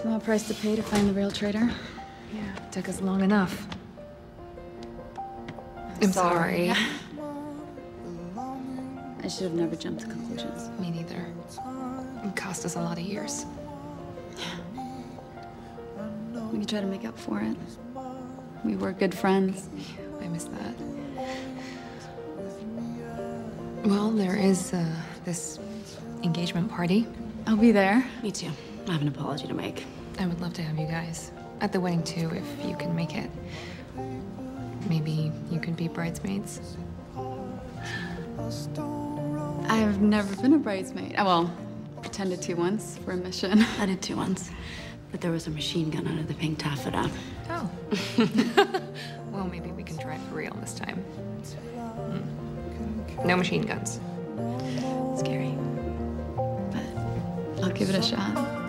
Small price to pay to find the real traitor. Yeah, took us long enough. I'm sorry. I should have never jumped to conclusions. Me neither. It cost us a lot of years. We could try to make up for it. We were good friends. I miss that. Well, there is uh, this engagement party. I'll be there. Me too. I have an apology to make. I would love to have you guys at the wedding too, if you can make it. Maybe you could be bridesmaids. I've never been a bridesmaid. Oh, well, pretended to once for a mission. I did two once. But there was a machine gun under the pink taffeta. Oh. well, maybe we can try for real this time. Hmm. No machine guns. Scary. But I'll give it a shot.